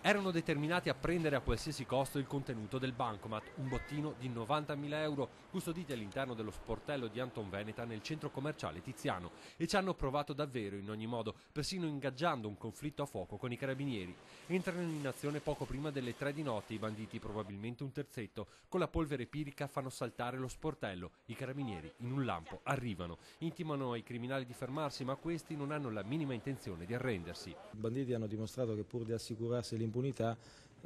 Erano determinati a prendere a qualsiasi costo il contenuto del bancomat, un bottino di 90.000 euro custoditi all'interno dello sportello di Anton Veneta nel centro commerciale Tiziano e ci hanno provato davvero in ogni modo, persino ingaggiando un conflitto a fuoco con i carabinieri. Entrano in azione poco prima delle tre di notte i banditi, probabilmente un terzetto, con la polvere pirica fanno saltare lo sportello. I carabinieri in un lampo arrivano, intimano ai criminali di fermarsi ma questi non hanno la minima intenzione di arrendersi. I banditi hanno dimostrato che pur di assicurarsi impunità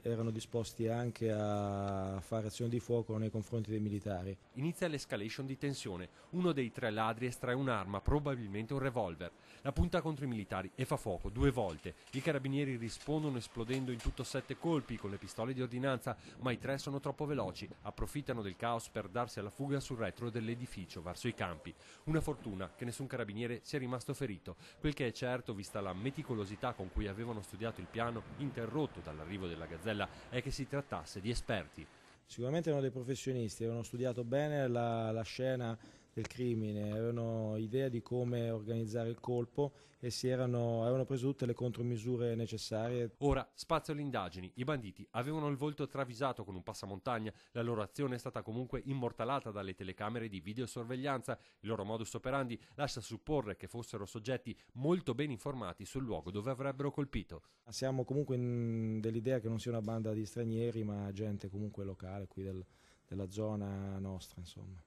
erano disposti anche a fare azioni di fuoco nei confronti dei militari. Inizia l'escalation di tensione. Uno dei tre ladri estrae un'arma, probabilmente un revolver. La punta contro i militari e fa fuoco due volte. I carabinieri rispondono esplodendo in tutto sette colpi con le pistole di ordinanza, ma i tre sono troppo veloci. Approfittano del caos per darsi alla fuga sul retro dell'edificio verso i campi. Una fortuna che nessun carabiniere sia rimasto ferito. Quel che è certo, vista la meticolosità con cui avevano studiato il piano, interrotto dall'arrivo della Gazzella, è che si trattasse di esperti. Sicuramente erano dei professionisti, avevano studiato bene la, la scena del crimine, avevano idea di come organizzare il colpo e si erano, avevano preso tutte le contromisure necessarie. Ora spazio alle indagini. I banditi avevano il volto travisato con un passamontagna, la loro azione è stata comunque immortalata dalle telecamere di videosorveglianza. Il loro modus operandi lascia supporre che fossero soggetti molto ben informati sul luogo dove avrebbero colpito. Siamo comunque dell'idea che non sia una banda di stranieri, ma gente comunque locale qui del, della zona nostra, insomma.